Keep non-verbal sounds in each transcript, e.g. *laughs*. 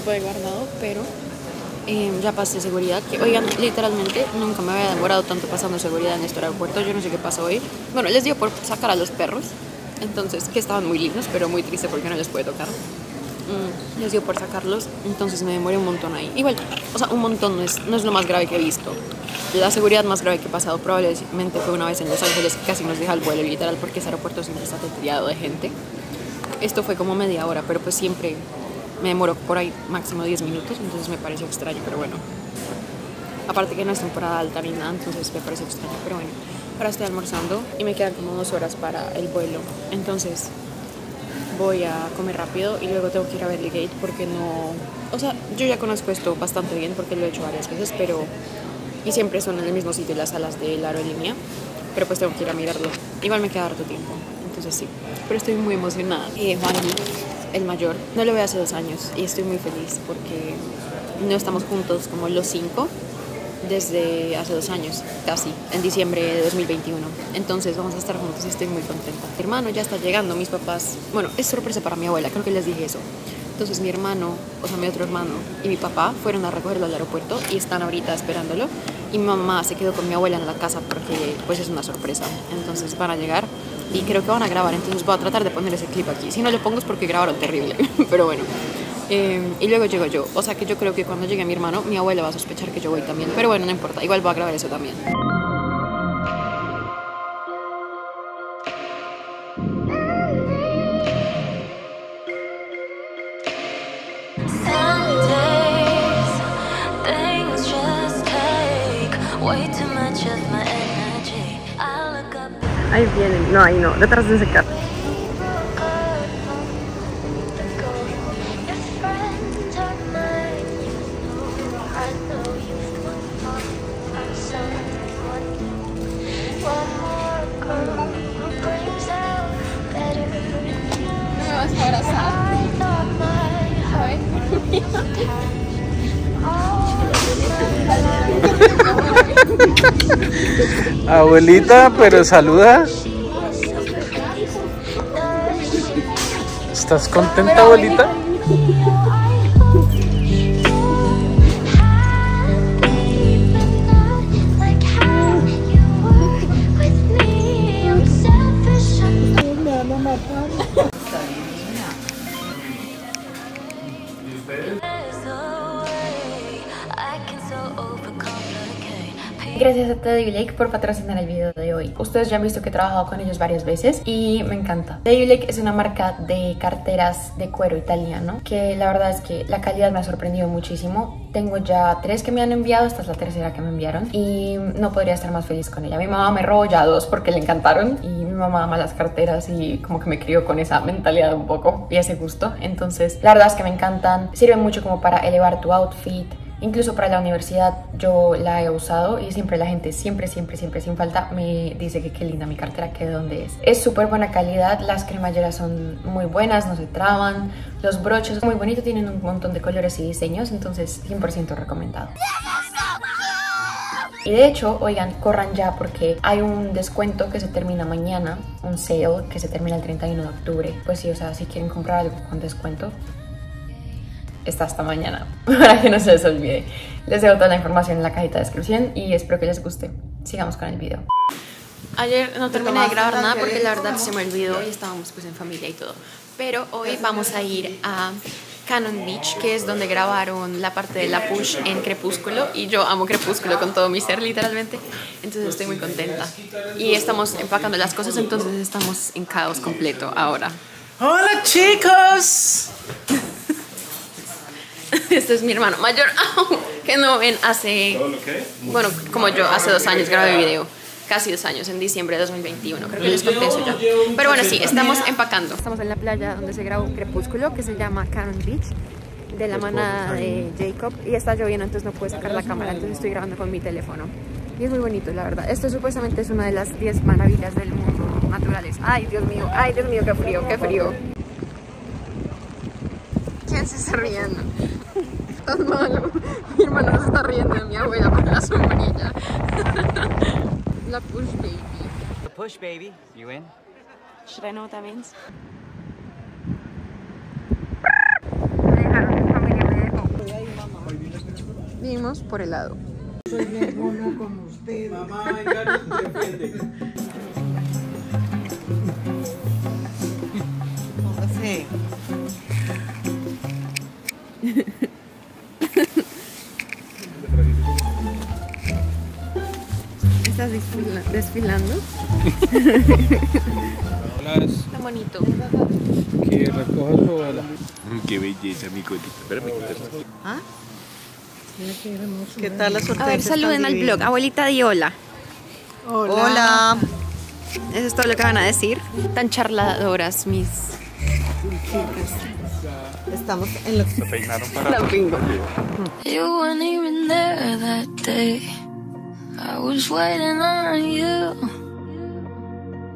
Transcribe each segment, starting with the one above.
he guardado, pero eh, ya pasé seguridad. Que, oigan, literalmente nunca me había demorado tanto pasando seguridad en este aeropuerto. Yo no sé qué pasó hoy. Bueno, les dio por sacar a los perros. Entonces, que estaban muy lindos, pero muy triste porque no les puede tocar. Mm, les dio por sacarlos. Entonces me demoré un montón ahí. Igual, o sea, un montón no es, no es lo más grave que he visto. La seguridad más grave que he pasado probablemente fue una vez en Los Ángeles que casi nos deja el vuelo literal porque ese aeropuerto siempre está tetriado de gente. Esto fue como media hora, pero pues siempre me demoró por ahí máximo 10 minutos, entonces me pareció extraño, pero bueno. Aparte que no es temporada alta ni nada, entonces me pareció extraño, pero bueno. Ahora estoy almorzando y me quedan como dos horas para el vuelo, entonces voy a comer rápido y luego tengo que ir a Berry Gate porque no... O sea, yo ya conozco esto bastante bien porque lo he hecho varias veces, pero... Y siempre son en el mismo sitio las salas de la aerolínea, pero pues tengo que ir a mirarlo. Igual me queda harto tiempo, entonces sí. Pero estoy muy emocionada. Eh, Juan, el mayor, no lo veo hace dos años y estoy muy feliz porque no estamos juntos como los cinco desde hace dos años, casi, en diciembre de 2021. Entonces vamos a estar juntos y estoy muy contenta. Mi hermano ya está llegando, mis papás, bueno, es sorpresa para mi abuela, creo que les dije eso. Entonces mi hermano, o sea, mi otro hermano y mi papá fueron a recogerlo al aeropuerto y están ahorita esperándolo. Y mi mamá se quedó con mi abuela en la casa porque pues es una sorpresa. Entonces van a llegar y creo que van a grabar, entonces voy a tratar de poner ese clip aquí. Si no lo pongo es porque grabaron terrible, *laughs* pero bueno. Eh, y luego llego yo, o sea que yo creo que cuando llegue mi hermano, mi abuela va a sospechar que yo voy también, pero bueno, no importa, igual voy a grabar eso también. Ahí vienen, no, ahí no, detrás de ese carro. Your *laughs* Abuelita, pero saluda. ¿Estás contenta, abuelita? Teddy Blake por patrocinar el video de hoy. Ustedes ya han visto que he trabajado con ellos varias veces y me encanta. Teddy Blake es una marca de carteras de cuero italiano que la verdad es que la calidad me ha sorprendido muchísimo. Tengo ya tres que me han enviado, esta es la tercera que me enviaron y no podría estar más feliz con ella. Mi mamá me robó ya dos porque le encantaron y mi mamá ama las carteras y como que me crió con esa mentalidad un poco y ese gusto. Entonces, la verdad es que me encantan. Sirven mucho como para elevar tu outfit. Incluso para la universidad yo la he usado y siempre la gente, siempre, siempre, siempre, sin falta, me dice que qué linda mi cartera, que de dónde es. Es súper buena calidad, las cremalleras son muy buenas, no se traban, los broches muy bonitos, tienen un montón de colores y diseños, entonces 100% recomendado. Y de hecho, oigan, corran ya porque hay un descuento que se termina mañana, un sale que se termina el 31 de octubre. Pues sí, o sea, si quieren comprar algo con descuento, está hasta mañana, *laughs* para que no se les olvide. Les dejo toda la información en la cajita de descripción y espero que les guste. Sigamos con el video. Ayer no terminé de grabar nada porque la verdad se me olvidó y estábamos pues en familia y todo. Pero hoy vamos a ir a Cannon Beach, que es donde grabaron la parte de la push en Crepúsculo y yo amo Crepúsculo con todo mi ser literalmente. Entonces estoy muy contenta. Y estamos empacando las cosas, entonces estamos en caos completo ahora. Hola, chicos. *laughs* Este es mi hermano mayor, *laughs* que no ven hace, bueno, como yo, hace dos años grabé video, casi dos años, en diciembre de 2021, creo que les conté eso ya. Pero bueno, sí, estamos empacando. Estamos en la playa donde se grabó un crepúsculo que se llama Cannon Beach, de la manada de Jacob, y está lloviendo, entonces no puedo sacar la cámara, entonces estoy grabando con mi teléfono. Y es muy bonito, la verdad. Esto supuestamente es una de las 10 maravillas del mundo naturales. Ay, Dios mío, ay, Dios mío, qué frío, qué frío. ¿Quién se está riendo? Estás malo. *laughs* Mi hermano se está riendo de mi abuela por la sombrilla. *laughs* La push baby. The push, baby. You in? Should I know what that means? Me dejaron, mi familia me dejó. Vinimos por helado. Mamá, ya *laughs* defiende. Desfila- desfilando? Bonito. que recoja su abuela. Qué belleza, mi. Espérame. ¿Ah? ¿Qué tal las A ver, saluden al blog. Abuelita di hola. Hola. Eso es todo lo que van a decir. Tan charladoras mis Estamos en los Se peinaron para. La bingo. You weren't even there that day. I was waiting on you.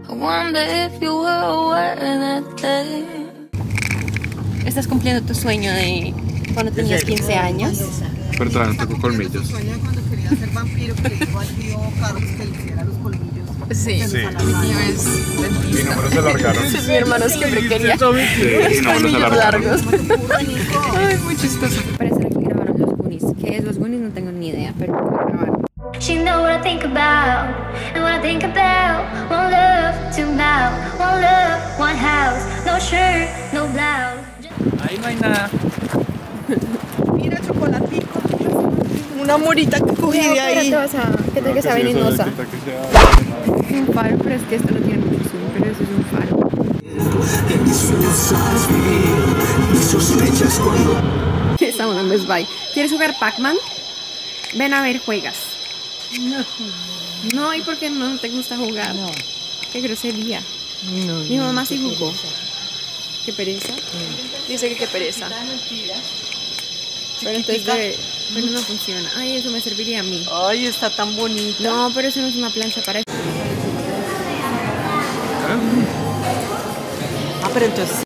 I wonder if you were aware that day. Estás cumpliendo tu sueño de cuando tenías 15 años. Pero todavía no tengo colmillos. Cuando quería ser vampiro que le dijo al tío Carlos que le hiciera los colmillos. Sí. Sí. Mi tío es Mi número se alargaron. Mi hermano siempre quería. Sí, mi número se. Ay, muy chistoso. Parece que grabaron los Goonies. ¿Qué es los Goonies? No tengo ni idea, pero grabaron. She know what I think about, and what I think about. One love, two now. One love, one house. No shirt, no blouse. Ahí no hay nada. Mira, chocolatico. Una morita que cogí de ahí. ¿Qué tal que sea venenosa? Un faro, pero es que esto no tiene mucho pero eso es un faro. Estamos en Best Buy. ¿Quieres jugar Pac-Man? Ven a ver, juegas. No, ¿y por qué no te gusta jugar? No. Qué grosería. Mi mamá sí jugó. ¿Qué pereza? Dice que qué pereza. Pero entonces debe- pero no funciona. Ay, eso me serviría a mí. Ay, está tan bonita. No, pero eso no es una plancha para eso. Ah, pero entonces.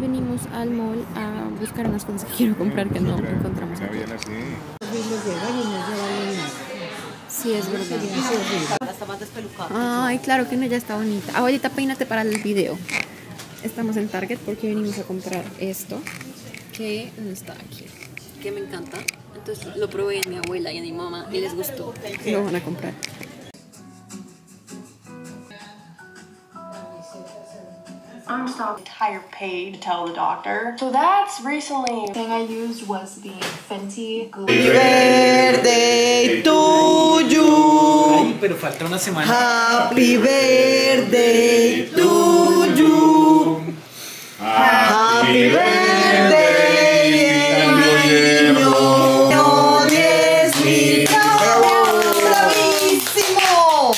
Venimos al mall a buscar unas cosas que quiero comprar que no encontramos aquí. Bien así. Sí, es verdad. Ay, claro que no, ya está bonita. Abuelita, peínate para el video. Estamos en Target porque venimos a comprar esto. Que no está aquí. Que me encanta. Entonces lo probé en mi abuela y en mi mamá y les gustó. Lo van a comprar. Higher paid to tell the doctor. So that's recently the thing I used was the Fenty Glue. Birthday to you. Ay, pero falta una semana. Happy birthday to you. Happy birthday, niño. No diez mil. ¡Bravo! ¡Bravísimo!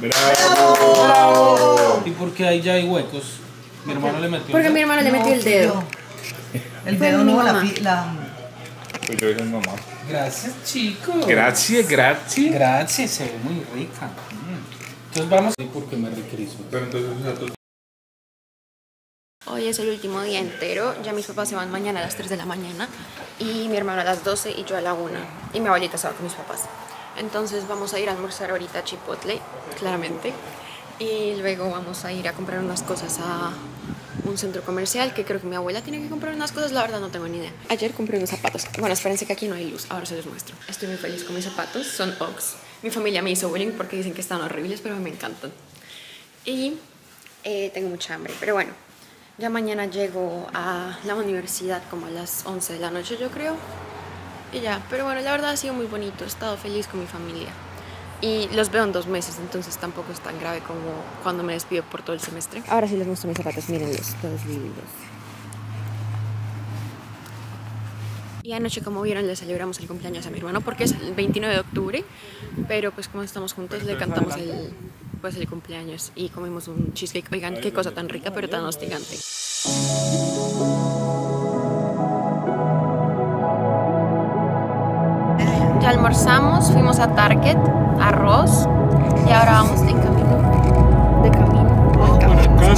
¡Bravo! ¿Y por qué ahí ya hay huecos? Mi hermano le metió. Porque mi hermano le metió el dedo. El Fue dedo mi no, la, mamá. la Pues yo dije mamá. Gracias, chicos. Gracias, gracias. Gracias, se ve muy rica. Mm. Entonces vamos. Sí, porque me recriso. Pero entonces, o sea, tú- Hoy es el último día entero. Ya mis papás se van mañana a las 3 de la mañana. Y mi hermano a las 12 y yo a la 1. Y mi abuelita se va con mis papás. Entonces vamos a ir a almorzar ahorita a Chipotle, claramente. Y luego vamos a ir a comprar unas cosas a un centro comercial que creo que mi abuela tiene que comprar unas cosas, la verdad no tengo ni idea. Ayer compré unos zapatos. Bueno, espérense que aquí no hay luz, ahora se los muestro. Estoy muy feliz con mis zapatos, son Uggs. Mi familia me hizo bullying porque dicen que están horribles, pero me encantan. Y eh, tengo mucha hambre, pero bueno, ya mañana llego a la universidad como a las 11 de la noche, yo creo. Y ya, pero bueno, la verdad ha sido muy bonito, he estado feliz con mi familia. Y los veo en dos meses, entonces tampoco es tan grave como cuando me despido por todo el semestre. Ahora sí les muestro mis zapatos, mírenlos, todos lindos. Y anoche, como vieron, le celebramos el cumpleaños a mi hermano porque es el 29 de octubre, pero pues como estamos juntos le cantamos el, pues, el cumpleaños y comimos un cheesecake. Oigan, qué cosa tan rica, pero tan hostigante. almorzamos, fuimos a Target, arroz, y ahora vamos de camino. De camino. Oh, camino. Para